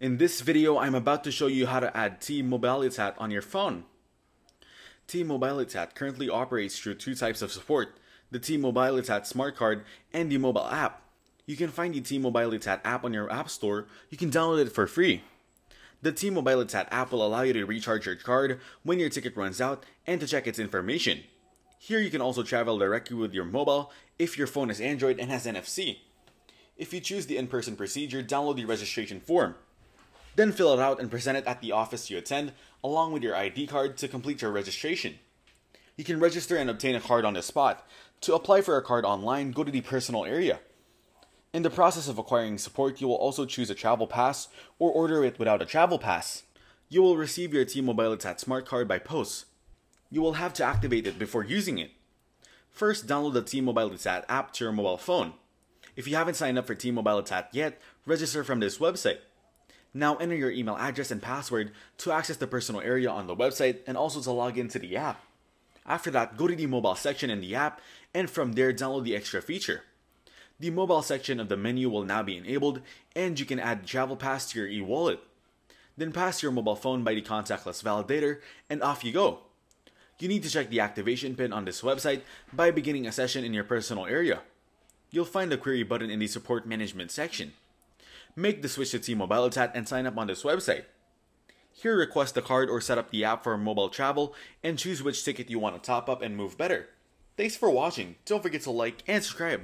In this video, I'm about to show you how to add T-Mobilitat on your phone. T-Mobilitat currently operates through two types of support, the T-Mobilitat Smart Card and the mobile app. You can find the T-Mobilitat app on your app store. You can download it for free. The T-Mobilitat app will allow you to recharge your card when your ticket runs out and to check its information. Here you can also travel directly with your mobile if your phone is Android and has NFC. If you choose the in-person procedure, download the registration form. Then fill it out and present it at the office you attend, along with your ID card to complete your registration. You can register and obtain a card on the spot. To apply for a card online, go to the personal area. In the process of acquiring support, you will also choose a travel pass or order it without a travel pass. You will receive your T-Mobilitat smart card by post. You will have to activate it before using it. First, download the T-Mobilitat app to your mobile phone. If you haven't signed up for T-Mobilitat yet, register from this website. Now enter your email address and password to access the personal area on the website and also to log into the app. After that, go to the mobile section in the app and from there download the extra feature. The mobile section of the menu will now be enabled and you can add travel pass to your e-wallet. Then pass your mobile phone by the contactless validator and off you go. You need to check the activation pin on this website by beginning a session in your personal area. You'll find the query button in the support management section. Make the switch to T-Mobilitat and sign up on this website. Here request the card or set up the app for mobile travel and choose which ticket you want to top up and move better. Thanks for watching. Don't forget to like and subscribe.